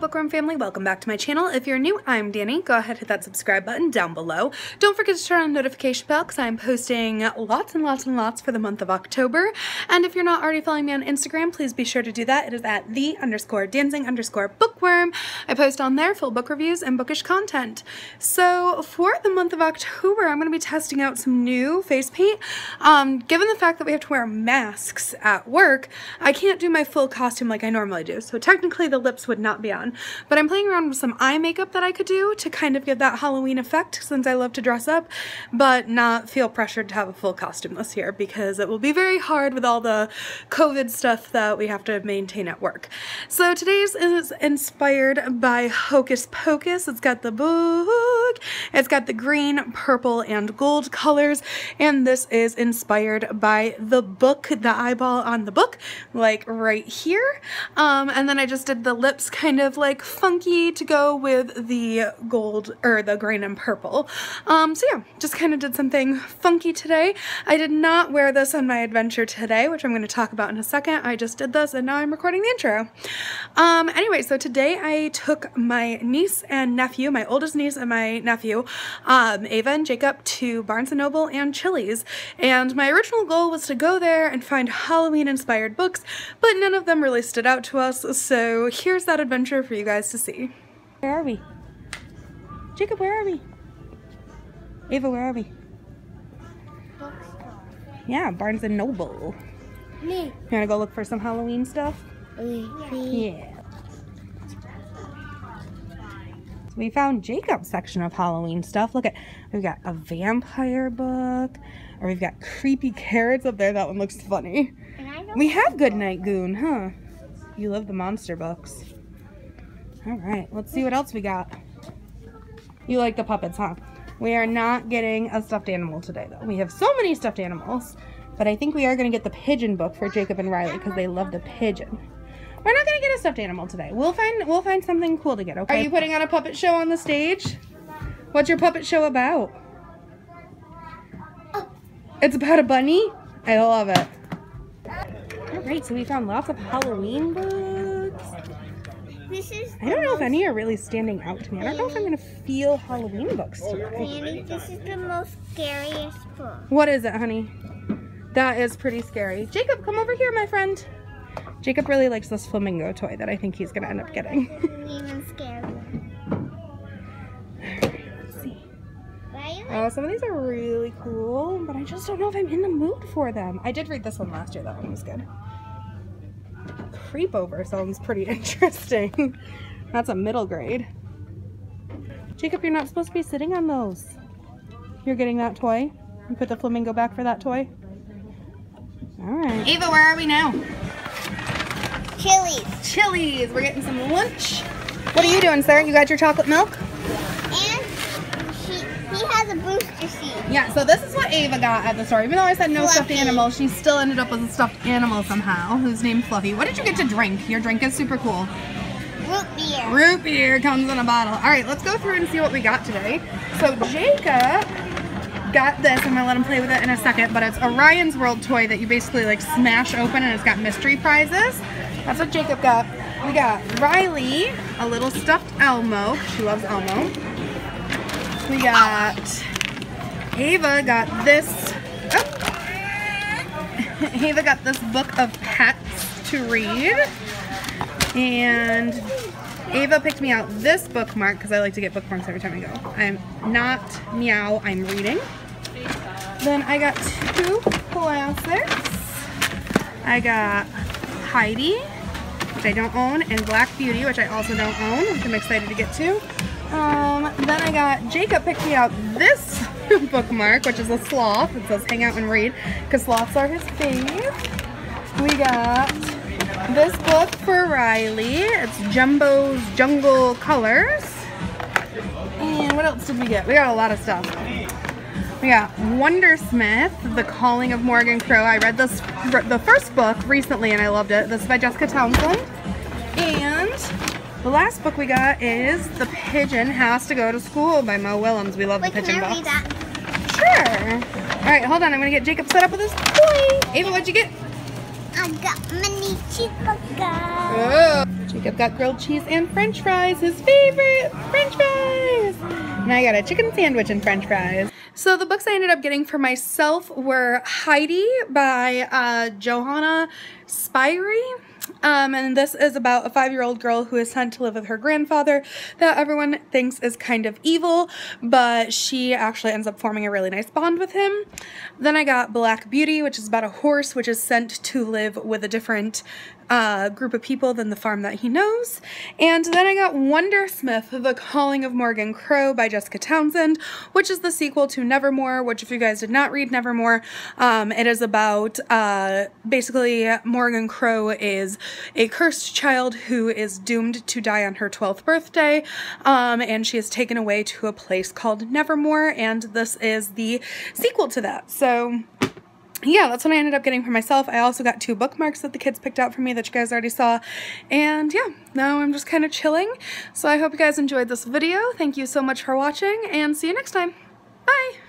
Bookworm family, welcome back to my channel. If you're new, I'm Danny. Go ahead and hit that subscribe button down below. Don't forget to turn on notification bell because I'm posting lots and lots and lots for the month of October. And if you're not already following me on Instagram, please be sure to do that. It is at the underscore dancing underscore bookworm. I post on there full book reviews and bookish content. So for the month of October, I'm going to be testing out some new face paint. Um, given the fact that we have to wear masks at work, I can't do my full costume like I normally do. So technically the lips would not be on. But I'm playing around with some eye makeup that I could do to kind of get that Halloween effect since I love to dress up, but not feel pressured to have a full costume this year because it will be very hard with all the COVID stuff that we have to maintain at work. So today's is inspired by Hocus Pocus. It's got the book, it's got the green, purple, and gold colors, and this is inspired by the book, the eyeball on the book, like right here. Um, and then I just did the lips kind of like funky to go with the gold or the green and purple. Um, so yeah, just kind of did something funky today. I did not wear this on my adventure today, which I'm going to talk about in a second. I just did this and now I'm recording the intro. Um, anyway, so today I took my niece and nephew, my oldest niece and my nephew, um, Ava and Jacob, to Barnes & Noble and Chili's. And my original goal was to go there and find Halloween inspired books, but none of them really stood out to us. So here's that adventure for you guys to see. Where are we? Jacob, where are we? Ava, where are we? Yeah, Barnes & Noble. Me. You wanna go look for some Halloween stuff? Yeah. Yeah. So we found Jacob's section of Halloween stuff. Look at, we've got a vampire book, or we've got creepy carrots up there. That one looks funny. And I don't We have Goodnight Goon, huh? You love the monster books. All right, let's see what else we got. You like the puppets, huh? We are not getting a stuffed animal today, though. We have so many stuffed animals, but I think we are going to get the pigeon book for Jacob and Riley because they love the pigeon. We're not going to get a stuffed animal today. We'll find we'll find something cool to get. Okay. Are you putting on a puppet show on the stage? What's your puppet show about? Oh. It's about a bunny. I love it. All right, so we found lots of Halloween books. This is I don't know if any are really standing out to me. I don't know if I'm gonna feel Halloween books today. Annie, this is the most scariest book. What is it, honey? That is pretty scary. Jacob, come over here, my friend. Jacob really likes this flamingo toy that I think he's gonna end up getting. Even scarier. Let's see. Right? Oh, some of these are really cool, but I just don't know if I'm in the mood for them. I did read this one last year. That one was good. Creep over sounds pretty interesting. That's a middle grade. Jacob, you're not supposed to be sitting on those. You're getting that toy? You put the flamingo back for that toy? All right. Ava, where are we now? Chilies. Chili's. We're getting some lunch. What are you doing, sir? You got your chocolate milk? And she, he has a booster seat. Yeah, so this is what Ava got at the store. Even though I said no stuffed Fluffy. animal, she still ended up with a stuffed animal somehow, who's named Fluffy. What did you get to drink? Your drink is super cool. Root beer. Root beer comes in a bottle. All right, let's go through and see what we got today. So Jacob got this. I'm gonna let him play with it in a second, but it's Orion's World toy that you basically like smash open and it's got mystery prizes. That's what Jacob got. We got Riley, a little stuffed Elmo. She loves Elmo. We got Ava got this. Oh. Ava got this book of pets to read. And Ava picked me out this bookmark because I like to get bookmarks every time I go. I'm not meow, I'm reading. Then I got two classics. I got Heidi, which I don't own, and Black Beauty, which I also don't own, which I'm excited to get to. Um, then I got, Jacob picked me out this bookmark, which is a sloth. It says hang out and read, because sloths are his fave. We got this book for Riley. It's Jumbo's Jungle Colors. And what else did we get? We got a lot of stuff. We got Wundersmith, The Calling of Morrigan Crow. I read this, the first book recently and I loved it. This is by Jessica Townsend. And The last book we got is The Pigeon Has to Go to School by Mo Willems. We love Wait, the pigeon can I books. read that? Sure. All right, hold on. I'm gonna get Jacob set up with his toy. Ava, what'd you get? I got mini cheeseburger. Oh. Jacob got grilled cheese and french fries, his favorite french fries. And I got a chicken sandwich and french fries. So the books I ended up getting for myself were Heidi by uh, Johanna Spyri. Um, and this is about a five-year-old girl who is sent to live with her grandfather that everyone thinks is kind of evil, but she actually ends up forming a really nice bond with him. Then I got Black Beauty, which is about a horse which is sent to live with a different uh, group of people than the farm that he knows. And then I got Wundersmith, The Calling of Morrigan Crow by Jessica Townsend, which is the sequel to Nevermoor, which if you guys did not read Nevermoor, um, it is about uh, basically Morrigan Crow is a cursed child who is doomed to die on her 12th birthday, um, and she is taken away to a place called Nevermoor, and this is the sequel to that. So yeah, that's what I ended up getting for myself. I also got two bookmarks that the kids picked out for me that you guys already saw. And yeah, now I'm just kind of chilling. So I hope you guys enjoyed this video. Thank you so much for watching and see you next time. Bye!